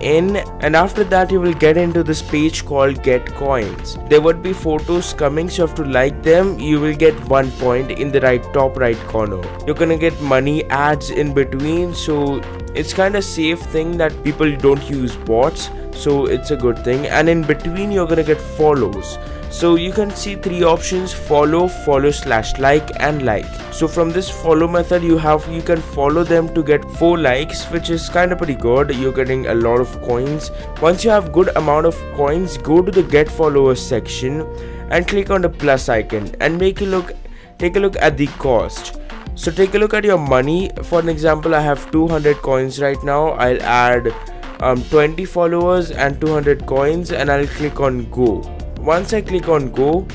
in and after that you will get into this page called get coins. There would be photos coming so you have to like them. You will get one point in the right top right corner. You're gonna get money ads in between so it's kind of safe thing that people don't use bots so it's a good thing. And in between you're gonna get follows. So you can see three options follow follow slash like and like. So from this follow method you have you can follow them to get four likes which is kind of pretty good. You're getting a lot of coins. Once you have good amount of coins go to the get followers section and click on the plus icon and make a look take a look at the cost. So take a look at your money. For an example i have 200 coins right now. I'll add um, 20 followers and 200 coins and i'll click on go once I click on go,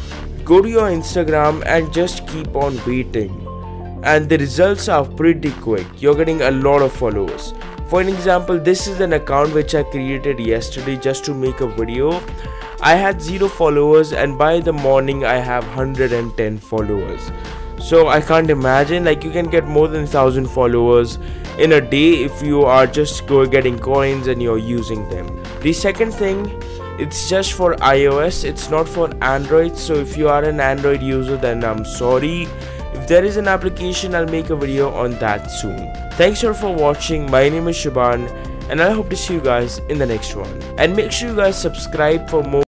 go to your Instagram and just keep on waiting. And the results are pretty quick. You're getting a lot of followers. For an example, this is an account which I created yesterday just to make a video. I had 0 followers and by the morning I have 110 followers. So I can't imagine like you can get more than 1000 followers in a day if you are just go getting coins and you're using them. The second thing it's just for iOS it's not for Android. So if you are an Android user then I'm sorry. If there is an application I'll make a video on that soon. Thanks for watching. My name is Shaban and I hope to see you guys in the next one. And make sure you guys subscribe for more